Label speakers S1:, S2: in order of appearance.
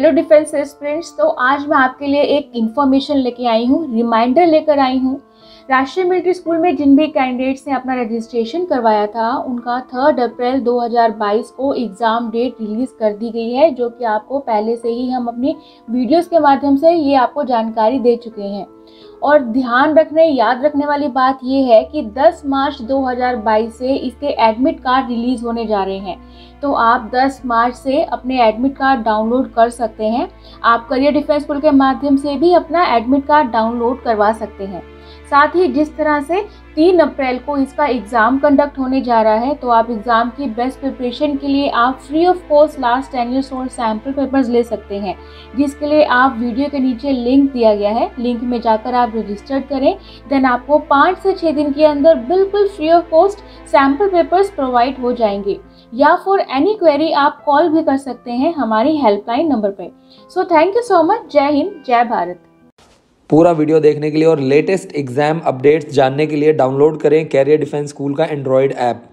S1: Hello defence students तो आज मैं आपके लिए एक इन्फॉर्मेशन लेके आई हूँ रिमाइंडर लेकर आई हूँ राष्ट्रीय मिलिट्री स्कूल में जिन भी कैंडिडेट्स ने अपना रजिस्ट्रेशन करवाया था, उनका थर्ड अप्रैल 2022 को एग्ज़ाम डेट रिलीज़ कर दी गई है, जो कि आपको पहले से ही हम अपनी वीडियोस के माध्यम से ये आपको जानकारी दे चुके हैं। और ध्यान रखने, याद रखने वाली बात यह है कि 10 मार्च 2022 से इसके एडमिट कार्ड रिलीज़ होने जा रहे हैं। तो आप 10 मार्च से अपने एडमिट कार्ड डाउनलोड कर सकते हैं। आप करियर डिफेंस स्कूल के माध्यम से भी अपना एडमिट कार्ड डाउनलोड करवा सकते हैं। साथ ही जिस तरह से तीन अप्रैल को इसका एग्ज़ाम कंडक्ट होने जा रहा है तो आप एग्ज़ाम की बेस्ट प्रिपरेशन के लिए आप free of cost last ten years old sample papers ले सकते हैं, जिसके लिए आप वीडियो के नीचे लिंक दिया गया है। लिंक में जाकर आप रजिस्टर्ड करें। देन आपको पाँच से छः दिन के अंदर बिल्कुल free of cost sample papers provide हो जाएँगे। या फॉर एनी क्वेरी आप कॉल भी कर सकते हैं हमारी हेल्पलाइन नंबर पर so thank you so much जय हिंद जय भारत
S2: पूरा वीडियो देखने के लिए और लेटेस्ट एग्ज़ाम अपडेट्स जानने के लिए डाउनलोड करें कैरियर डिफेंस स्कूल का एंड्रॉयड ऐप